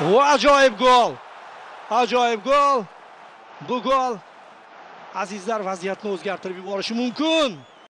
va ajoyib gol. Ajoyib gol. Bu gol azizlar vaziyatni o'zgartirib yuborishi mumkin.